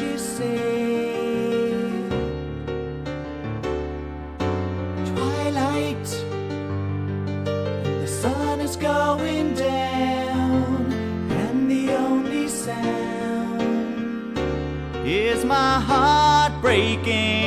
you see. Twilight, the sun is going down, and the only sound is my heart breaking.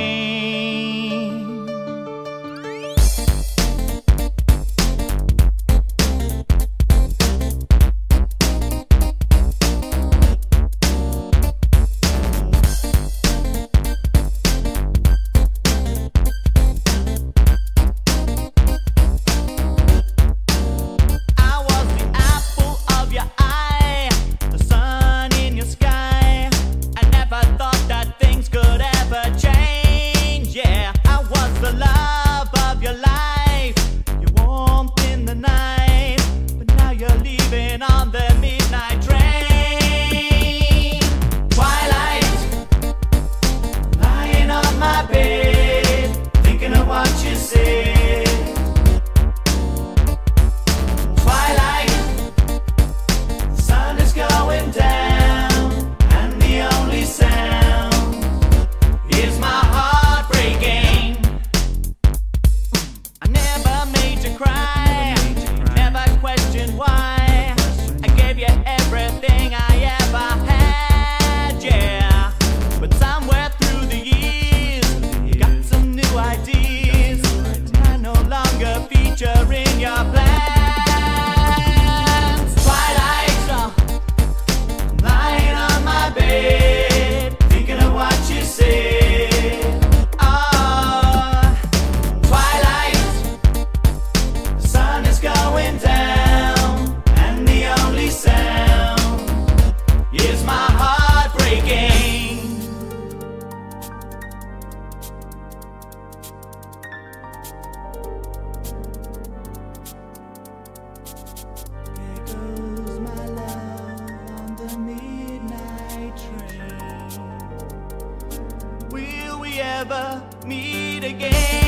never meet again.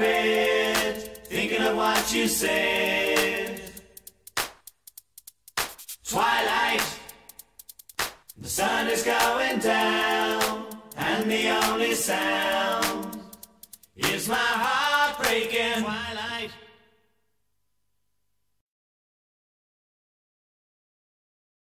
bed, thinking of what you said. Twilight, the sun is going down, and the only sound is my heart breaking. Twilight.